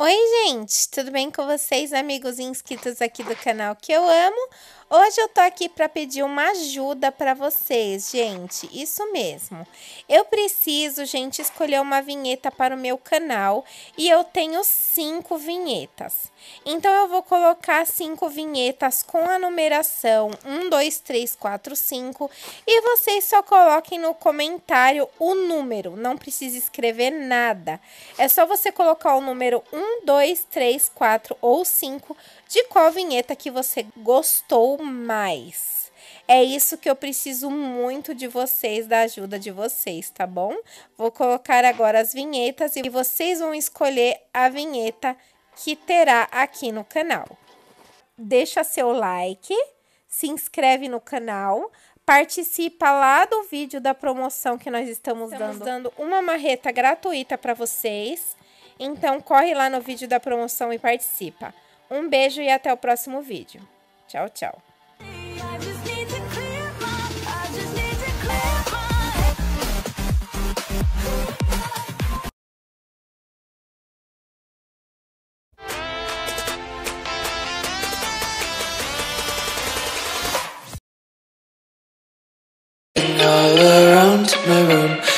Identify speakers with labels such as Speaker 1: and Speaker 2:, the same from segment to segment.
Speaker 1: Oi, gente, tudo bem com vocês, amigos inscritos aqui do canal que eu amo? Hoje eu tô aqui para pedir uma ajuda para vocês, gente. Isso mesmo. Eu preciso, gente, escolher uma vinheta para o meu canal e eu tenho cinco vinhetas. Então eu vou colocar cinco vinhetas com a numeração 1, 2, 3, 4, 5 e vocês só coloquem no comentário o número, não precisa escrever nada. É só você colocar o número 1, 2, 3, 4 ou 5 de qual vinheta que você gostou mais. É isso que eu preciso muito de vocês, da ajuda de vocês, tá bom? Vou colocar agora as vinhetas e vocês vão escolher a vinheta que terá aqui no canal. Deixa seu like, se inscreve no canal, participa lá do vídeo da promoção que nós estamos, estamos dando. dando uma marreta gratuita para vocês. Então, corre lá no vídeo da promoção e participa. Um beijo e até o próximo vídeo. Tchau, tchau. all around my room.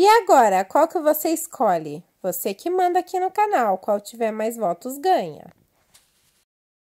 Speaker 1: E agora, qual que você escolhe? Você que manda aqui no canal, qual tiver mais votos ganha.